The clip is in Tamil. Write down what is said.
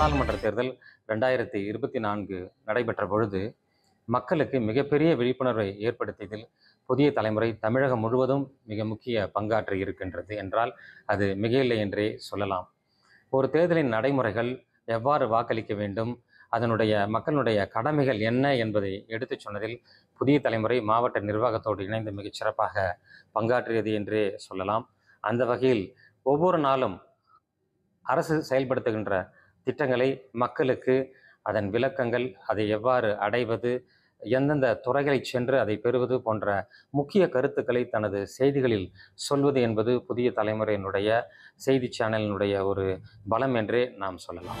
நாடாளுமன்ற தேர்தல் ரெண்டாயிரத்தி இருபத்தி நான்கு நடைபெற்ற பொழுது மக்களுக்கு மிகப்பெரிய விழிப்புணர்வை ஏற்படுத்தியதில் புதிய தலைமுறை தமிழகம் முழுவதும் மிக முக்கிய பங்காற்றி இருக்கின்றது என்றால் அது மிகையில்லை என்றே சொல்லலாம். ஒரு தேர்தலின் நடைமுறைகள் எவ்வாறு வாக்களிக்க வேண்டும் அதனுடைய மக்களுடைய கடமைகள் என்ன என்பதை எடுத்துச் சொன்னதில் புதிய தலைமுறை மாவட்ட நிர்வாகத்தோடு இணைந்து மிகச் சிறப்பாக பங்காற்றியது என்றே சொல்லலாம். அந்த வகையில் ஒவ்வொரு நாளும் அரசு செயல்படுத்துகின்ற திட்டங்களை மக்களுக்கு அதன் விளக்கங்கள் அதை எவ்வாறு அடைவது எந்தெந்த துறைகளை சென்று அதை பெறுவது போன்ற முக்கிய கருத்துக்களை தனது செய்திகளில் சொல்வது என்பது புதிய தலைமுறையினுடைய செய்தி சேனலினுடைய ஒரு பலம் என்றே நாம் சொல்லலாம்.